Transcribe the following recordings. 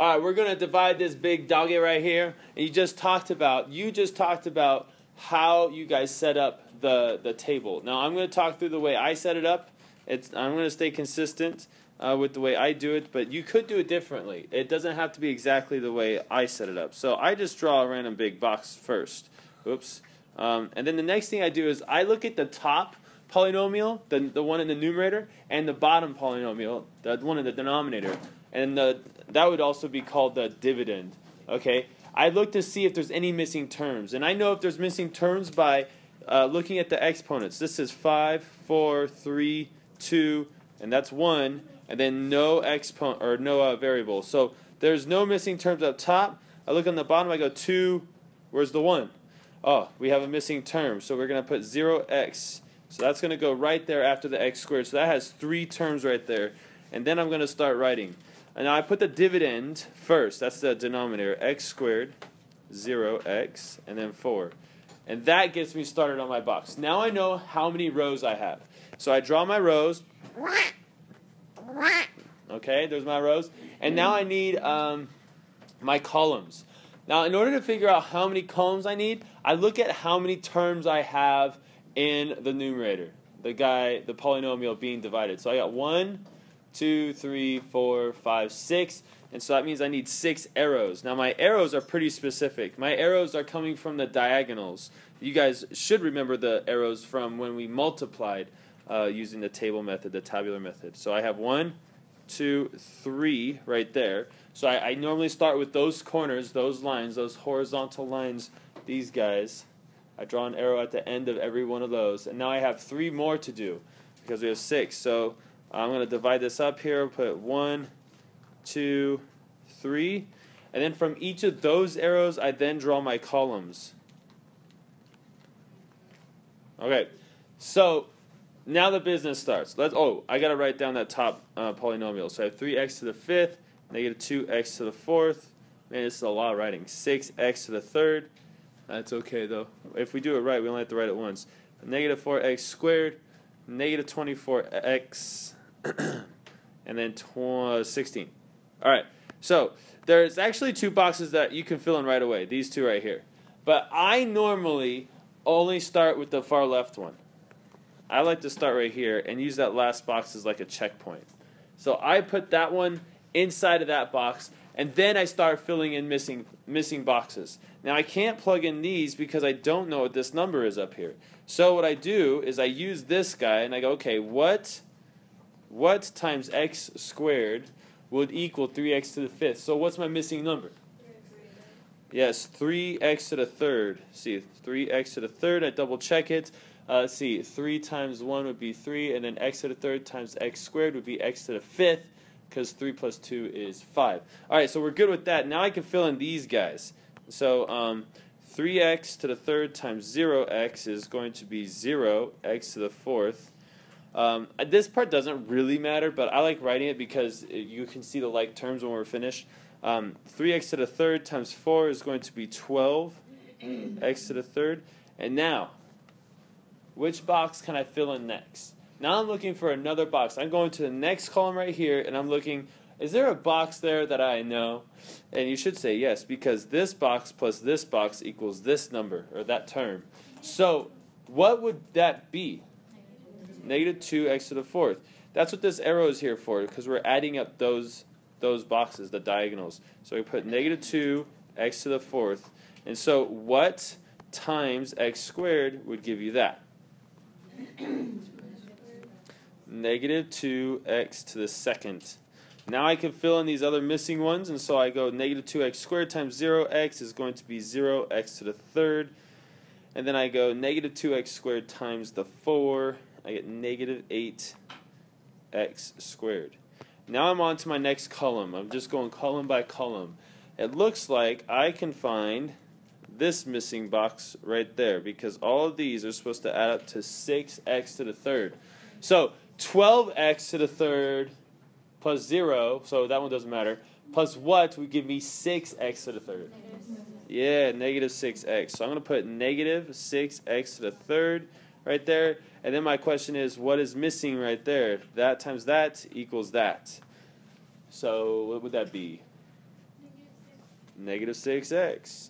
All right, we're going to divide this big doggy right here. And you just talked about, you just talked about how you guys set up the, the table. Now, I'm going to talk through the way I set it up. It's, I'm going to stay consistent uh, with the way I do it, but you could do it differently. It doesn't have to be exactly the way I set it up. So I just draw a random big box first. Oops. Um, and then the next thing I do is I look at the top polynomial, the, the one in the numerator, and the bottom polynomial, the one in the denominator. And the, that would also be called the dividend. Okay? I look to see if there's any missing terms. And I know if there's missing terms by uh, looking at the exponents. This is 5, 4, 3, 2, and that's 1, and then no exponent or no uh, variable. So there's no missing terms up top. I look on the bottom, I go 2, where's the 1? Oh, we have a missing term, so we're going to put 0x. So that's going to go right there after the x squared. So that has three terms right there. And then I'm going to start writing. And now I put the dividend first. That's the denominator. x squared, 0x, and then 4. And that gets me started on my box. Now I know how many rows I have. So I draw my rows. Okay, there's my rows. And now I need um, my columns. Now, in order to figure out how many columns I need, I look at how many terms I have in the numerator, the guy, the polynomial being divided. So I got one, two, three, four, five, six, and so that means I need six arrows. Now my arrows are pretty specific. My arrows are coming from the diagonals. You guys should remember the arrows from when we multiplied uh, using the table method, the tabular method. So I have one, two, three right there. So I, I normally start with those corners, those lines, those horizontal lines, these guys. I draw an arrow at the end of every one of those. And now I have three more to do because we have six. So I'm going to divide this up here, put one, two, three. And then from each of those arrows, I then draw my columns. Okay, so now the business starts. Let's. Oh, I got to write down that top uh, polynomial. So I have 3x to the fifth, negative 2x to the fourth. Man, this is a lot of writing. 6x to the third. That's okay, though. If we do it right, we only have to write it once. Negative 4x squared, negative 24x, and then tw- 16. All right, so there's actually two boxes that you can fill in right away, these two right here. But I normally only start with the far left one. I like to start right here and use that last box as like a checkpoint. So I put that one inside of that box, and then I start filling in missing missing boxes. Now I can't plug in these because I don't know what this number is up here. So what I do is I use this guy and I go, okay, what what times x squared would equal 3x to the fifth? So what's my missing number? Yes, 3x to the third. See, 3x to the third. I double check it. Uh, see, 3 times 1 would be 3, and then x to the third times x squared would be x to the fifth, because 3 plus 2 is 5. All right, so we're good with that. Now I can fill in these guys. So um, 3x to the third times 0x is going to be 0, x to the fourth. Um, this part doesn't really matter, but I like writing it because you can see the like terms when we're finished. Um, 3x to the third times 4 is going to be 12 x to the third. And now, which box can I fill in next? Now I'm looking for another box. I'm going to the next column right here, and I'm looking, is there a box there that I know? And you should say yes, because this box plus this box equals this number, or that term. So, what would that be? Negative 2x to the fourth. That's what this arrow is here for, because we're adding up those those boxes, the diagonals. So we put negative 2 x to the fourth. And so what times x squared would give you that? negative 2x to the second. Now I can fill in these other missing ones, and so I go negative 2x squared times 0x is going to be 0x to the third. And then I go negative 2x squared times the 4. I get negative 8x squared. Now I'm on to my next column. I'm just going column by column. It looks like I can find this missing box right there because all of these are supposed to add up to 6x to the third. So 12x to the third plus 0, so that one doesn't matter, plus what would give me 6x to the third? Yeah, negative 6x. So I'm going to put negative 6x to the third right there. And then my question is, what is missing right there? That times that equals that. So what would that be? negative 6x.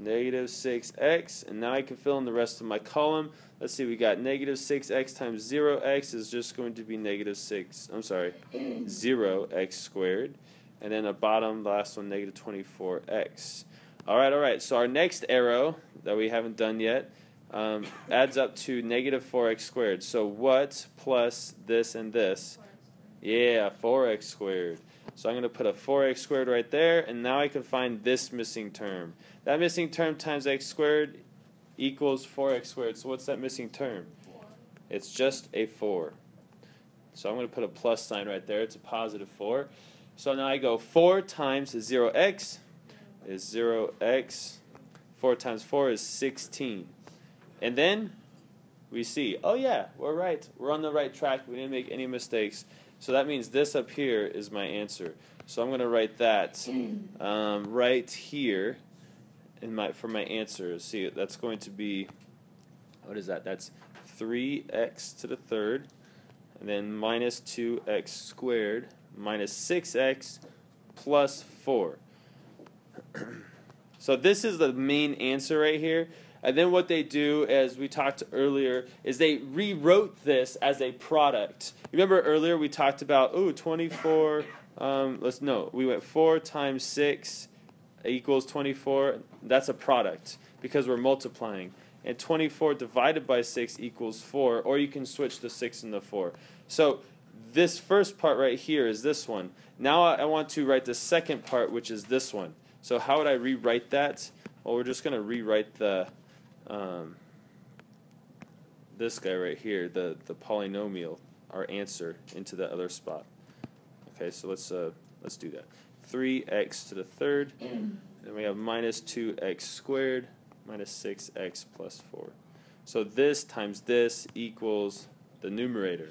Negative 6x, and now I can fill in the rest of my column. Let's see, we got negative 6x times 0x is just going to be negative 6, I'm sorry, 0x squared. And then the bottom, last one, negative 24x. All right, all right, so our next arrow that we haven't done yet um, adds up to negative 4x squared. So what plus this and this? Yeah, 4x squared. So I'm going to put a 4x squared right there, and now I can find this missing term. That missing term times x squared equals 4x squared. So what's that missing term? It's just a 4. So I'm going to put a plus sign right there. It's a positive 4. So now I go 4 times 0x is 0x. 4 times 4 is 16. And then we see, oh yeah, we're right. We're on the right track. We didn't make any mistakes. So that means this up here is my answer. So I'm going to write that um, right here in my for my answer. See, that's going to be, what is that? That's 3x to the third, and then minus 2x squared minus 6x plus 4. so this is the main answer right here. And then what they do, as we talked earlier, is they rewrote this as a product. Remember earlier we talked about, oh, 24, um, let's no, we went 4 times 6 equals 24. That's a product because we're multiplying. And 24 divided by 6 equals 4, or you can switch the 6 and the 4. So this first part right here is this one. Now I want to write the second part, which is this one. So how would I rewrite that? Well, we're just going to rewrite the um, this guy right here, the, the polynomial, our answer, into the other spot. Okay, so let's, uh, let's do that. 3x to the third, and we have minus 2x squared minus 6x plus 4. So this times this equals the numerator.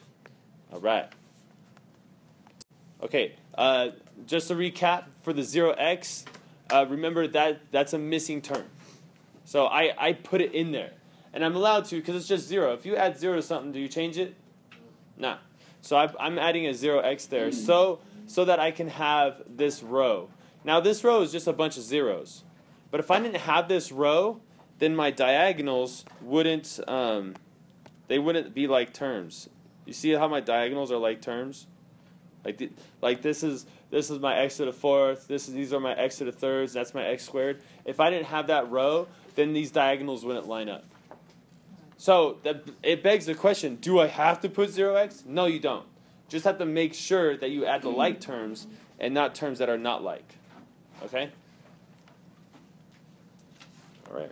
All right. Okay, uh, just to recap for the 0x, uh, remember that that's a missing term. So I, I put it in there. And I'm allowed to because it's just 0. If you add 0 to something, do you change it? No. So I, I'm adding a 0x there so, so that I can have this row. Now this row is just a bunch of zeros. But if I didn't have this row, then my diagonals wouldn't, um, they wouldn't be like terms. You see how my diagonals are like terms? Like, the, like this is this is my x to the fourth. This is these are my x to the thirds. That's my x squared. If I didn't have that row, then these diagonals wouldn't line up. So that, it begs the question: Do I have to put zero x? No, you don't. Just have to make sure that you add the like terms and not terms that are not like. Okay. All right.